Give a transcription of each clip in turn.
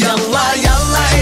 洋娃娃来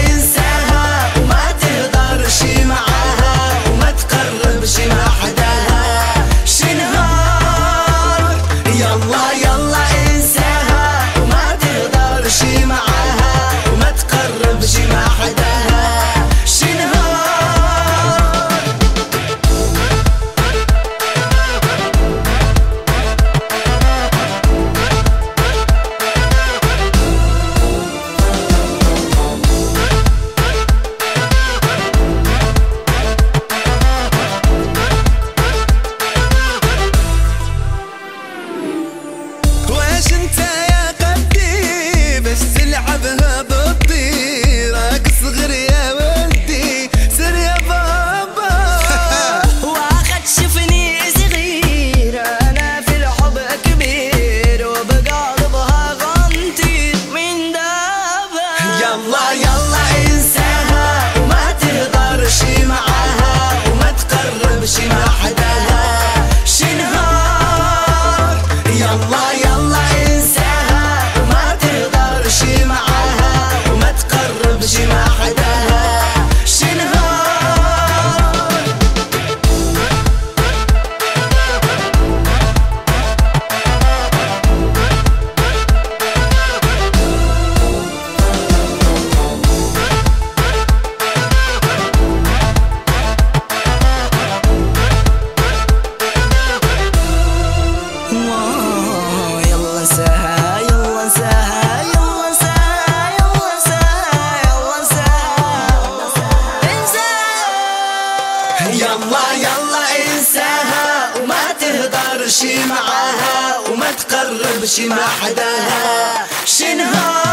يلا يلا انساها وما تهدرش معاها وما تقربش مع حداها. شنها